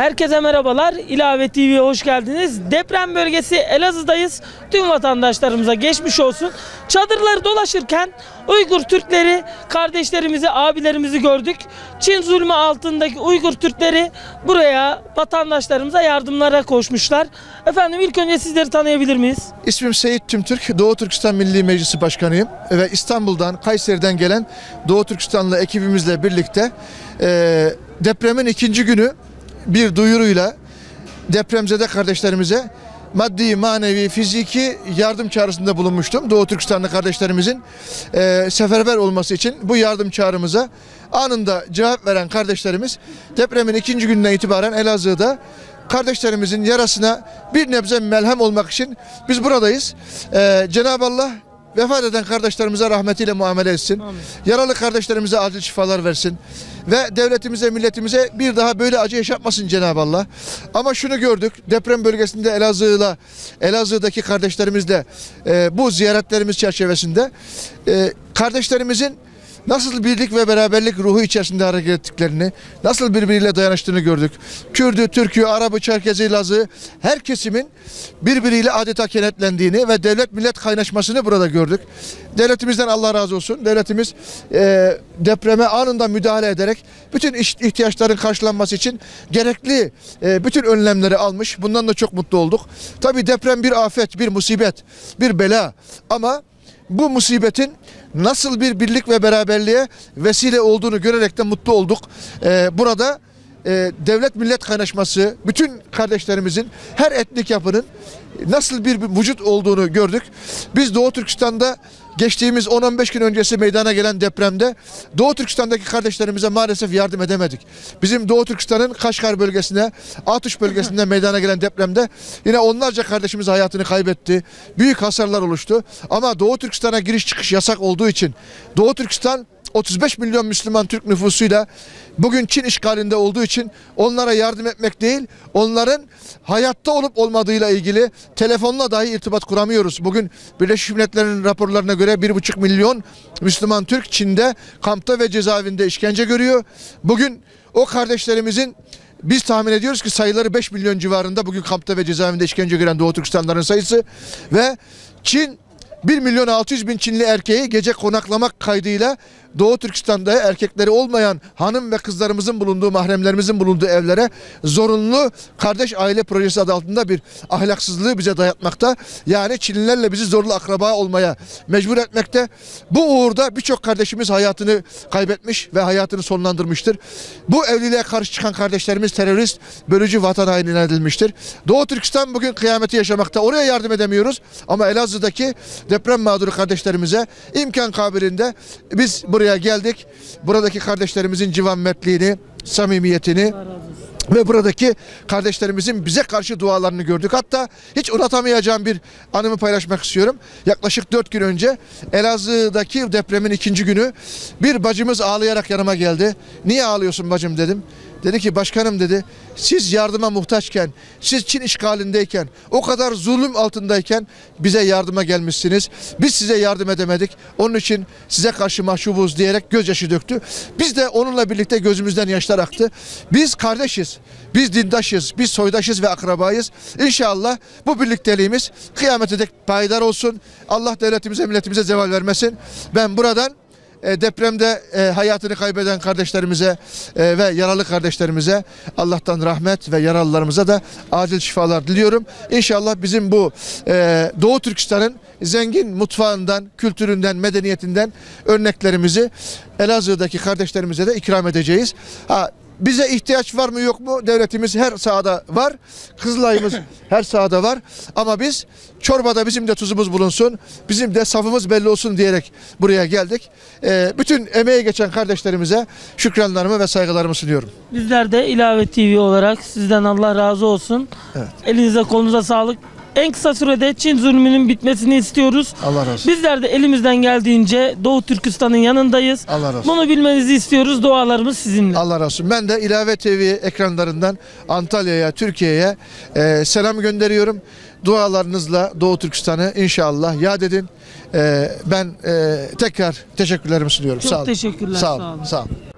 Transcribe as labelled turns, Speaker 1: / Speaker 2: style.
Speaker 1: Herkese merhabalar. İlave TV'ye hoş geldiniz. Deprem bölgesi Elazığ'dayız. Tüm vatandaşlarımıza geçmiş olsun. Çadırları dolaşırken Uygur Türkleri, kardeşlerimizi, abilerimizi gördük. Çin zulmü altındaki Uygur Türkleri buraya vatandaşlarımıza yardımlara koşmuşlar. Efendim ilk önce sizleri tanıyabilir miyiz?
Speaker 2: İsmim Seyit Tümtürk, Doğu Türkistan Milli Meclisi Başkanıyım ve İstanbul'dan, Kayseri'den gelen Doğu Türkistanlı ekibimizle birlikte e, depremin ikinci günü bir duyuruyla depremzede kardeşlerimize maddi, manevi, fiziki yardım çağrısında bulunmuştum. Doğu Türkistanlı kardeşlerimizin e, seferber olması için bu yardım çağrımıza anında cevap veren kardeşlerimiz depremin ikinci günden itibaren Elazığ'da kardeşlerimizin yarasına bir nebze melhem olmak için biz buradayız. Ee, Cenab-ı Allah vefat eden kardeşlerimize rahmetiyle muamele etsin. Yaralı kardeşlerimize acil şifalar versin. Ve devletimize, milletimize bir daha böyle acı yaşatmasın Cenab-ı Allah. Ama şunu gördük. Deprem bölgesinde Elazığ'la, Elazığ'daki kardeşlerimizle e, bu ziyaretlerimiz çerçevesinde e, kardeşlerimizin nasıl birlik ve beraberlik ruhu içerisinde hareket ettiklerini, nasıl birbiriyle dayanıştığını gördük. Kürdü, Türk'ü, Arap'ı, Çerkezi, Laz'ı her kesimin birbiriyle adeta kenetlendiğini ve devlet millet kaynaşmasını burada gördük. Devletimizden Allah razı olsun. Devletimiz e, depreme anında müdahale ederek bütün ihtiyaçların karşılanması için gerekli e, bütün önlemleri almış. Bundan da çok mutlu olduk. Tabii deprem bir afet, bir musibet, bir bela ama bu musibetin nasıl bir birlik ve beraberliğe vesile olduğunu görerek de mutlu olduk. Ee, burada e, devlet millet kaynaşması, bütün kardeşlerimizin her etnik yapının nasıl bir vücut olduğunu gördük. Biz Doğu Türkistan'da geçtiğimiz 10-15 gün öncesi meydana gelen depremde Doğu Türkistan'daki kardeşlerimize maalesef yardım edemedik. Bizim Doğu Türkistan'ın Kaşgar bölgesine, Atuş bölgesinde meydana gelen depremde yine onlarca kardeşimiz hayatını kaybetti. Büyük hasarlar oluştu. Ama Doğu Türkistan'a giriş çıkış yasak olduğu için Doğu Türkistan 35 milyon Müslüman Türk nüfusuyla bugün Çin işgalinde olduğu için onlara yardım etmek değil, onların hayatta olup olmadığıyla ilgili telefonla dahi irtibat kuramıyoruz. Bugün Birleşmiş Milletler'in raporlarına göre 1,5 milyon Müslüman Türk Çin'de kampta ve cezaevinde işkence görüyor. Bugün o kardeşlerimizin biz tahmin ediyoruz ki sayıları 5 milyon civarında bugün kampta ve cezaevinde işkence gören Doğu Türkistanların sayısı ve Çin 1 milyon 600 bin Çinli erkeği gece konaklamak kaydıyla Doğu Türkistan'da erkekleri olmayan hanım ve kızlarımızın bulunduğu, mahremlerimizin bulunduğu evlere zorunlu kardeş aile projesi adı altında bir ahlaksızlığı bize dayatmakta. Yani Çinlilerle bizi zorlu akraba olmaya mecbur etmekte. Bu uğurda birçok kardeşimiz hayatını kaybetmiş ve hayatını sonlandırmıştır. Bu evliliğe karşı çıkan kardeşlerimiz terörist, bölücü vatan haini ilan edilmiştir. Doğu Türkistan bugün kıyameti yaşamakta. Oraya yardım edemiyoruz ama Elazığ'daki deprem mağduru kardeşlerimize imkan kabiliğinde biz buraya geldik. Buradaki kardeşlerimizin civan mertliğini, samimiyetini ve buradaki kardeşlerimizin bize karşı dualarını gördük. Hatta hiç unutamayacağım bir anımı paylaşmak istiyorum. Yaklaşık dört gün önce Elazığ'daki depremin ikinci günü bir bacımız ağlayarak yanıma geldi. Niye ağlıyorsun bacım dedim. Dedi ki başkanım dedi siz yardıma muhtaçken, siz Çin işgalindeyken, o kadar zulüm altındayken bize yardıma gelmişsiniz. Biz size yardım edemedik. Onun için size karşı mahcubuz diyerek gözyaşı döktü. Biz de onunla birlikte gözümüzden yaşlar aktı. Biz kardeşiz. Biz dindaşız, biz soydaşız ve akrabayız. İnşallah bu birlikteliğimiz kıyamete dek payidar olsun. Allah devletimize, milletimize zeval vermesin. Ben buradan e, depremde e, hayatını kaybeden kardeşlerimize e, ve yaralı kardeşlerimize Allah'tan rahmet ve yaralılarımıza da acil şifalar diliyorum. İnşallah bizim bu Doğu Türkistan'ın zengin mutfağından, kültüründen, medeniyetinden örneklerimizi Elazığ'daki kardeşlerimize de ikram edeceğiz. Ha, bize ihtiyaç var mı yok mu? Devletimiz her sahada var. Kızılay'ımız her sahada var. Ama biz çorbada bizim de tuzumuz bulunsun. Bizim de safımız belli olsun diyerek buraya geldik. Ee, bütün emeği geçen kardeşlerimize şükranlarımı ve saygılarımı sunuyorum.
Speaker 1: Bizler de İlave TV olarak sizden Allah razı olsun.
Speaker 2: Evet.
Speaker 1: Elinize kolunuza sağlık. En kısa sürede Çin zulmünün bitmesini istiyoruz.
Speaker 2: Allah razı olsun.
Speaker 1: Bizler de elimizden geldiğince Doğu Türkistan'ın yanındayız.
Speaker 2: Allah razı olsun.
Speaker 1: Bunu bilmenizi istiyoruz. Dualarımız sizinle.
Speaker 2: Allah razı olsun. Ben de İlave TV ekranlarından Antalya'ya, Türkiye'ye e, selam gönderiyorum. Dualarınızla Doğu Türkistan'ı inşallah yad edin. E, ben e, tekrar teşekkürlerimi sunuyorum.
Speaker 1: Çok
Speaker 2: sağ olun.
Speaker 1: teşekkürler,
Speaker 2: Sağ
Speaker 1: sağ
Speaker 2: olun.
Speaker 1: olun.
Speaker 2: Sağ olun.